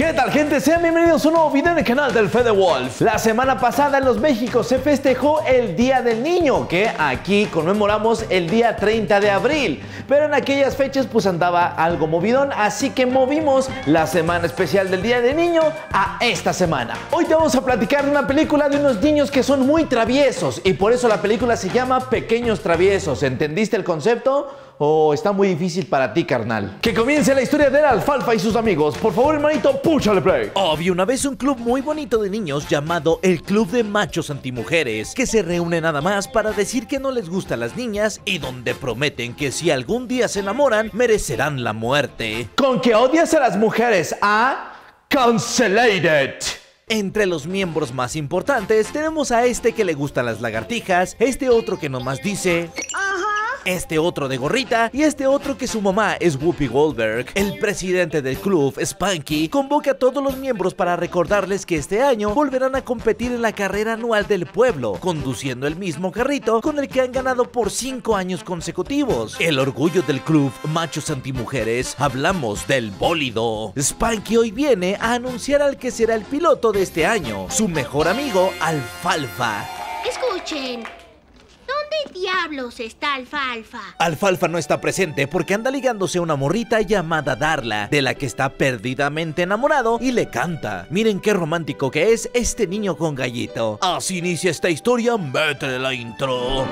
¿Qué tal gente? Sean bienvenidos a un nuevo video en el canal del Fede Wolf. La semana pasada en los México se festejó el Día del Niño, que aquí conmemoramos el día 30 de abril. Pero en aquellas fechas pues andaba algo movidón, así que movimos la semana especial del Día del Niño a esta semana. Hoy te vamos a platicar de una película de unos niños que son muy traviesos y por eso la película se llama Pequeños Traviesos. ¿Entendiste el concepto? ¿O está muy difícil para ti, carnal? Que comience la historia de la alfalfa y sus amigos. Por favor, hermanito, púchale play. Obvio, una vez un club muy bonito de niños llamado el Club de Machos Antimujeres, que se reúne nada más para decir que no les gustan las niñas y donde prometen que si algún día se enamoran, merecerán la muerte. Con que odias a las mujeres a Cancelated. Entre los miembros más importantes tenemos a este que le gustan las lagartijas, este otro que nomás dice este otro de gorrita y este otro que su mamá es Whoopi Goldberg. El presidente del club, Spanky, convoca a todos los miembros para recordarles que este año volverán a competir en la carrera anual del pueblo, conduciendo el mismo carrito con el que han ganado por 5 años consecutivos. El orgullo del club Machos Antimujeres, hablamos del bólido. Spanky hoy viene a anunciar al que será el piloto de este año, su mejor amigo Alfalfa. Escuchen, ¿Dónde diablos está Alfalfa? Alfalfa no está presente porque anda ligándose a una morrita llamada Darla, de la que está perdidamente enamorado y le canta. Miren qué romántico que es este niño con gallito. Así inicia esta historia, métele la intro.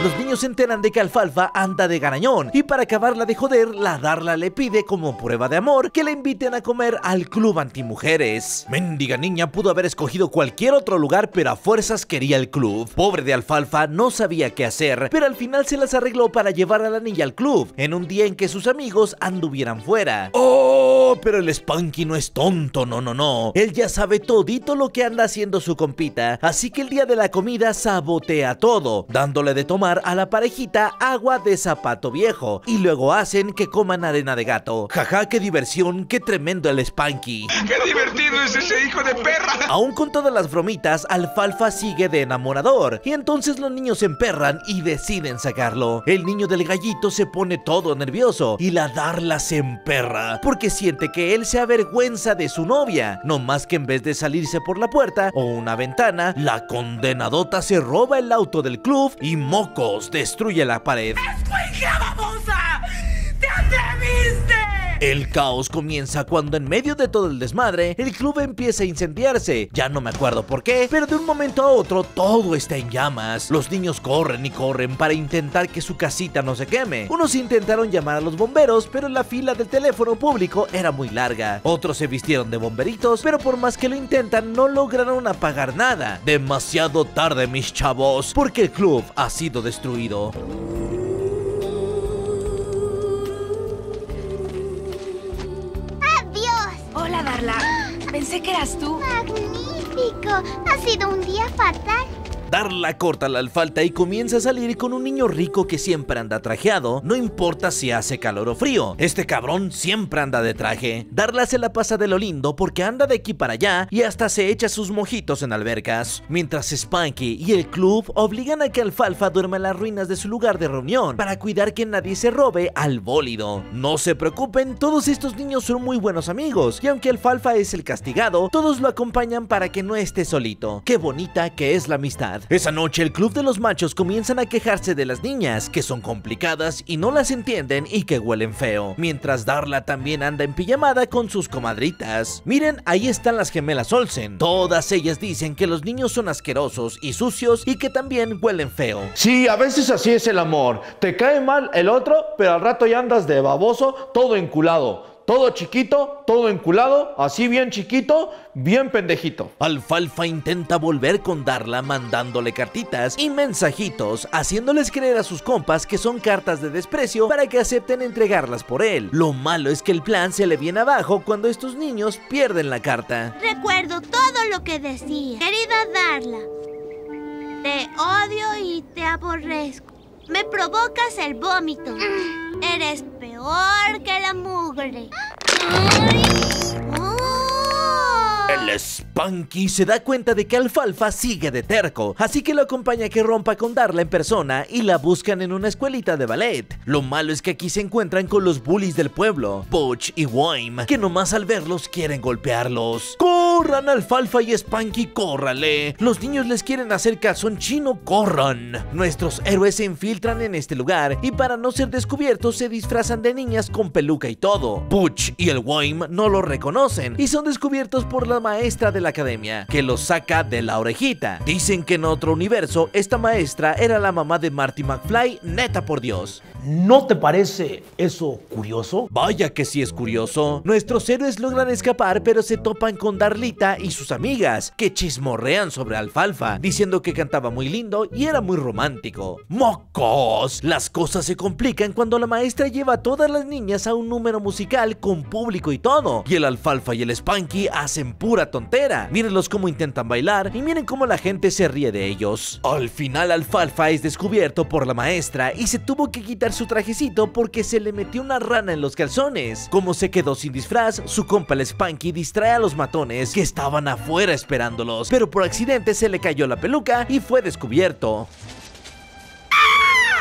Los niños se enteran de que Alfalfa anda de garañón y para acabarla de joder, la Darla le pide como prueba de amor que la inviten a comer al club antimujeres. Mendiga niña pudo haber escogido cualquier otro lugar, pero a fuerzas quería el club. Pobre de Alfalfa no sabía qué hacer, pero al final se las arregló para llevar a la niña al club, en un día en que sus amigos anduvieran fuera. ¡Oh! Pero el Spanky no es tonto, no, no, no. Él ya sabe todito lo que anda haciendo su compita, así que el día de la comida sabotea todo, dándole de tomar a la parejita agua de zapato viejo y luego hacen que coman arena de gato. Jaja, qué diversión, qué tremendo el Spanky. ¡Qué divertido es ese hijo de perra! Aún con todas las bromitas, Alfalfa sigue de enamorador y entonces los niños se emperran y deciden sacarlo. El niño del gallito se pone todo nervioso y la Darla se emperra porque siente que él se avergüenza de su novia. No más que en vez de salirse por la puerta o una ventana, la condenadota se roba el auto del club y moco destruye la pared. ¡Te atreviste! El caos comienza cuando en medio de todo el desmadre, el club empieza a incendiarse. Ya no me acuerdo por qué, pero de un momento a otro todo está en llamas. Los niños corren y corren para intentar que su casita no se queme. Unos intentaron llamar a los bomberos, pero la fila del teléfono público era muy larga. Otros se vistieron de bomberitos, pero por más que lo intentan, no lograron apagar nada. Demasiado tarde, mis chavos, porque el club ha sido destruido. Pensé que eras tú. ¡Magnífico! Ha sido un día fatal. Darla corta la alfalta y comienza a salir con un niño rico que siempre anda trajeado, no importa si hace calor o frío. Este cabrón siempre anda de traje. Darla se la pasa de lo lindo porque anda de aquí para allá y hasta se echa sus mojitos en albercas. Mientras Spanky y el club obligan a que Alfalfa duerma en las ruinas de su lugar de reunión para cuidar que nadie se robe al bólido. No se preocupen, todos estos niños son muy buenos amigos y aunque Alfalfa es el castigado, todos lo acompañan para que no esté solito. Qué bonita que es la amistad. Esa noche el club de los machos comienzan a quejarse de las niñas, que son complicadas y no las entienden y que huelen feo, mientras Darla también anda en pijamada con sus comadritas. Miren, ahí están las gemelas Olsen. Todas ellas dicen que los niños son asquerosos y sucios y que también huelen feo. Sí, a veces así es el amor. Te cae mal el otro, pero al rato ya andas de baboso, todo enculado. Todo chiquito, todo enculado, así bien chiquito, bien pendejito. Alfalfa intenta volver con Darla mandándole cartitas y mensajitos, haciéndoles creer a sus compas que son cartas de desprecio para que acepten entregarlas por él. Lo malo es que el plan se le viene abajo cuando estos niños pierden la carta. Recuerdo todo lo que decía. Querida Darla, te odio y te aborrezco. Me provocas el vómito. Eres peor que la mugre. El Spanky se da cuenta de que Alfalfa sigue de terco, así que lo acompaña a que rompa con Darla en persona y la buscan en una escuelita de ballet. Lo malo es que aquí se encuentran con los bullies del pueblo, Butch y Wime, que nomás al verlos quieren golpearlos. ¡Corran, Alfalfa y Spanky, córrale! Los niños les quieren hacer calzón chino, corran. Nuestros héroes se infiltran en este lugar y para no ser descubiertos se disfrazan de niñas con peluca y todo. Butch y el Wime no lo reconocen y son descubiertos por la maestra de la academia, que los saca de la orejita. Dicen que en otro universo esta maestra era la mamá de Marty McFly, neta por Dios. ¿No te parece eso curioso? Vaya que sí es curioso. Nuestros héroes logran escapar, pero se topan con Darlita y sus amigas, que chismorrean sobre Alfalfa, diciendo que cantaba muy lindo y era muy romántico. ¡Mocos! Las cosas se complican cuando la maestra lleva a todas las niñas a un número musical con público y todo. Y el Alfalfa y el Spanky hacen pura tontera. Mírenlos cómo intentan bailar y miren cómo la gente se ríe de ellos. Al final Alfalfa es descubierto por la maestra y se tuvo que quitar su trajecito porque se le metió una rana en los calzones. Como se quedó sin disfraz, su compa el Spanky distrae a los matones que estaban afuera esperándolos, pero por accidente se le cayó la peluca y fue descubierto.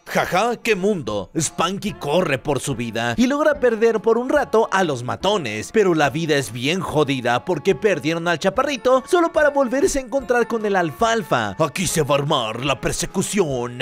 Jaja, qué mundo. Spanky corre por su vida y logra perder por un rato a los matones, pero la vida es bien jodida porque perdieron al chaparrito solo para volverse a encontrar con el alfalfa. Aquí se va a armar la persecución.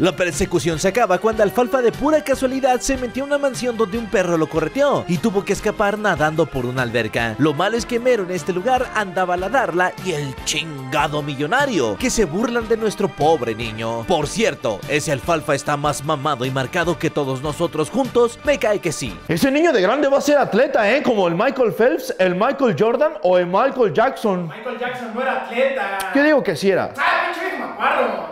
La persecución se acaba cuando Alfalfa de pura casualidad se metió a una mansión donde un perro lo correteó y tuvo que escapar nadando por una alberca. Lo malo es que Mero en este lugar andaba a la Darla y el chingado millonario, que se burlan de nuestro pobre niño. Por cierto, ese Alfalfa está más mamado y marcado que todos nosotros juntos, me cae que sí. Ese niño de grande va a ser atleta, ¿eh? Como el Michael Phelps, el Michael Jordan o el Michael Jackson. Michael Jackson no era atleta. Yo digo que sí era. Ah, pinche macuarro.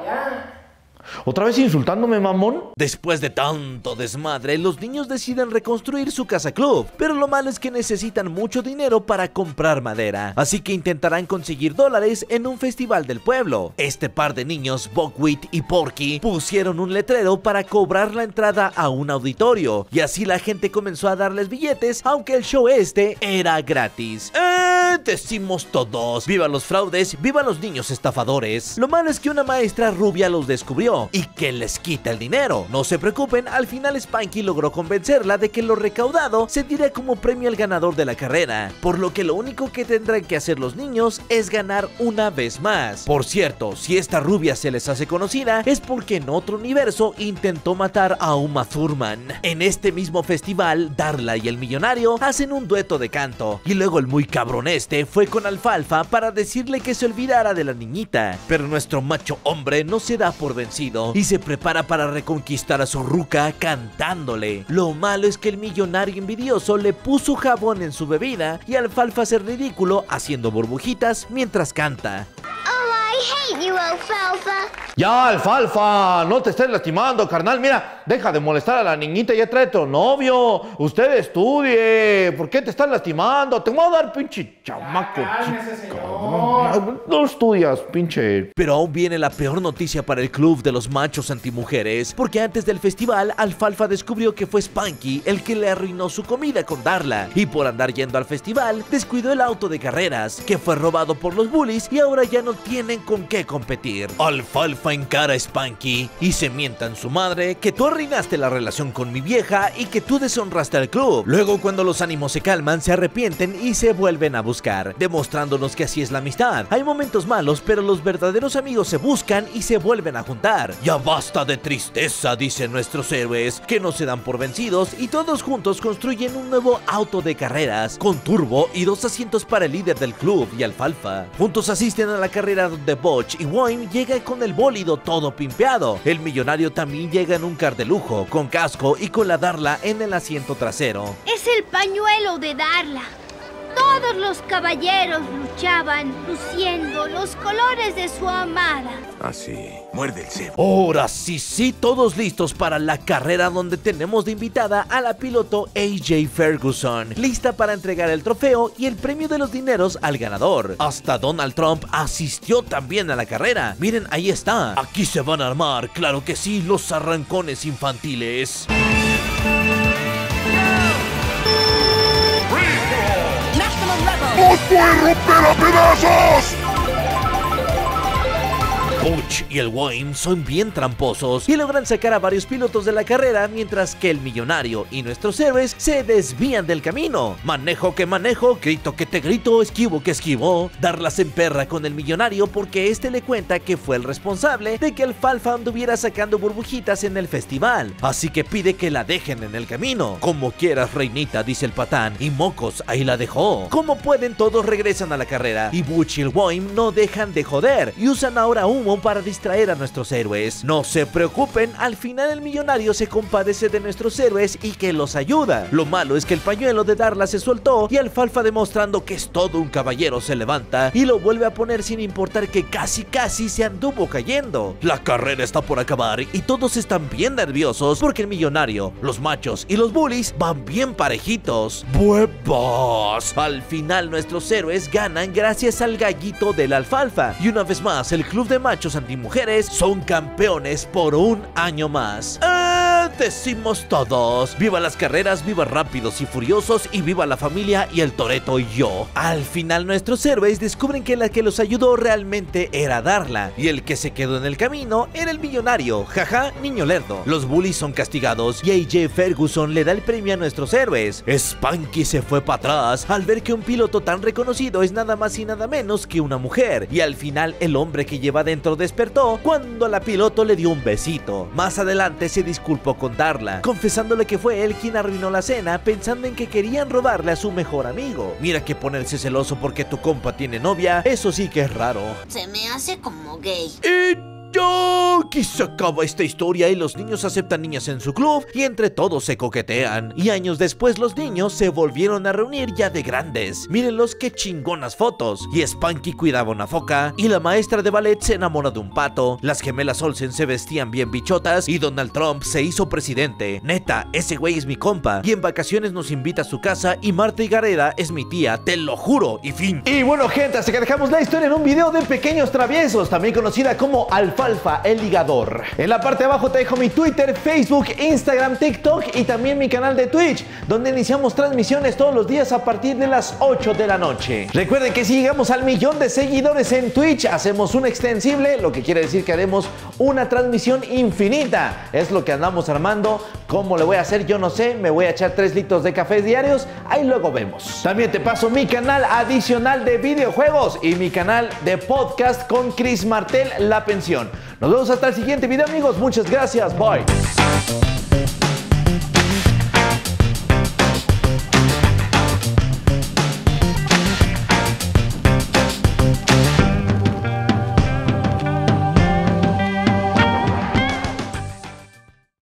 ¿Otra vez insultándome, mamón? Después de tanto desmadre, los niños deciden reconstruir su casa club, pero lo malo es que necesitan mucho dinero para comprar madera, así que intentarán conseguir dólares en un festival del pueblo. Este par de niños, Buckwheat y Porky, pusieron un letrero para cobrar la entrada a un auditorio, y así la gente comenzó a darles billetes, aunque el show este era gratis. ¡Eh! Decimos todos, viva los fraudes, viva los niños estafadores. Lo malo es que una maestra rubia los descubrió y que les quita el dinero. No se preocupen, al final Spanky logró convencerla de que lo recaudado se dirá como premio al ganador de la carrera, por lo que lo único que tendrán que hacer los niños es ganar una vez más. Por cierto, si esta rubia se les hace conocida es porque en otro universo intentó matar a Uma Thurman. En este mismo festival, Darla y el millonario hacen un dueto de canto y luego el muy cabrón este fue con Alfalfa para decirle que se olvidara de la niñita, pero nuestro macho hombre no se da por vencido y se prepara para reconquistar a su ruca cantándole. Lo malo es que el millonario envidioso le puso jabón en su bebida y Alfalfa hace ridículo haciendo burbujitas mientras canta. I hate you, Alfalfa. Ya, Alfalfa, no te estés lastimando, carnal. Mira, deja de molestar a la niñita y ya trae tu novio. Usted estudie. ¿Por qué te estás lastimando? Te voy a dar pinche chamaco. Señor. No estudias, pinche. Pero aún viene la peor noticia para el club de los machos antimujeres, porque antes del festival, Alfalfa descubrió que fue Spanky el que le arruinó su comida con Darla, y por andar yendo al festival, descuidó el auto de carreras, que fue robado por los bullies y ahora ya no tienen con qué competir. Alfalfa encara a Spanky y se mienta en su madre que tú arruinaste la relación con mi vieja y que tú deshonraste al club. Luego, cuando los ánimos se calman, se arrepienten y se vuelven a buscar, demostrándonos que así es la amistad. Hay momentos malos, pero los verdaderos amigos se buscan y se vuelven a juntar. Ya basta de tristeza, dicen nuestros héroes, que no se dan por vencidos y todos juntos construyen un nuevo auto de carreras con turbo y dos asientos para el líder del club y Alfalfa. Juntos asisten a la carrera donde Butch y Wayne llega con el bólido todo pimpeado. El millonario también llega en un car de lujo, con casco y con la Darla en el asiento trasero. Es el pañuelo de Darla. Todos los caballeros luchaban luciendo los colores de su amada. Así, muerde el cebo. Ahora sí, sí, todos listos para la carrera donde tenemos de invitada a la piloto AJ Ferguson, lista para entregar el trofeo y el premio de los dineros al ganador. Hasta Donald Trump asistió también a la carrera. Miren, ahí está. Aquí se van a armar, claro que sí, los arrancones infantiles. ¡Los puede romper a pedazos! Y el Wayne son bien tramposos y logran sacar a varios pilotos de la carrera mientras que el millonario y nuestros héroes se desvían del camino. Manejo que manejo, grito que te grito, esquivo que esquivo. Darlas en perra con el millonario porque este le cuenta que fue el responsable de que Alfalfa anduviera sacando burbujitas en el festival. Así que pide que la dejen en el camino. Como quieras, reinita, dice el patán. Y Mocos ahí la dejó. Como pueden, todos regresan a la carrera. Y Butch y el Wayne no dejan de joder y usan ahora humo para distraer a nuestros héroes. No se preocupen, al final el millonario se compadece de nuestros héroes y que los ayuda. Lo malo es que el pañuelo de Darla se soltó y Alfalfa demostrando que es todo un caballero se levanta y lo vuelve a poner sin importar que casi casi se anduvo cayendo. La carrera está por acabar y todos están bien nerviosos porque el millonario, los machos y los bullies van bien parejitos. ¡Buebos! Al final nuestros héroes ganan gracias al gallito de la alfalfa y una vez más el club de machos antimujeres son campeones por un año más. Decimos todos. Viva las carreras, viva rápidos y furiosos y viva la familia y el Toreto y yo. Al final nuestros héroes descubren que la que los ayudó realmente era Darla y el que se quedó en el camino era el millonario. Jaja, niño lerdo. Los bullies son castigados y AJ Ferguson le da el premio a nuestros héroes. Spanky se fue para atrás al ver que un piloto tan reconocido es nada más y nada menos que una mujer. Y al final el hombre que lleva dentro despertó cuando la piloto le dio un besito. Más adelante se disculpó con Confesándole que fue él quien arruinó la cena pensando en que querían robarle a su mejor amigo. Mira que ponerse celoso porque tu compa tiene novia, eso sí que es raro. Se me hace como gay. Y ya se acaba esta historia y los niños aceptan niñas en su club y entre todos se coquetean. Y años después los niños se volvieron a reunir ya de grandes. Mírenlos qué chingonas fotos. Y Spanky cuidaba una foca y la maestra de ballet se enamoró de un pato. Las gemelas Olsen se vestían bien bichotas y Donald Trump se hizo presidente. Neta, ese güey es mi compa y en vacaciones nos invita a su casa y Marta Higareda es mi tía, te lo juro, y fin. Y bueno, gente, así que dejamos la historia en un video de Pequeños Traviesos, también conocida como Alfalfa el Ligador. En la parte de abajo te dejo mi Twitter, Facebook, Instagram, TikTok y también mi canal de Twitch, donde iniciamos transmisiones todos los días a partir de las 8 de la noche. Recuerden que si llegamos al millón de seguidores en Twitch, hacemos un extensible, lo que quiere decir que haremos una transmisión infinita. Es lo que andamos armando. ¿Cómo le voy a hacer? Yo no sé. Me voy a echar 3 litros de cafés diarios. Ahí luego vemos. También te paso mi canal adicional de videojuegos y mi canal de podcast con Chris Martel, La Pensión. Nos vemos hasta el siguiente video, amigos. Muchas gracias. Bye.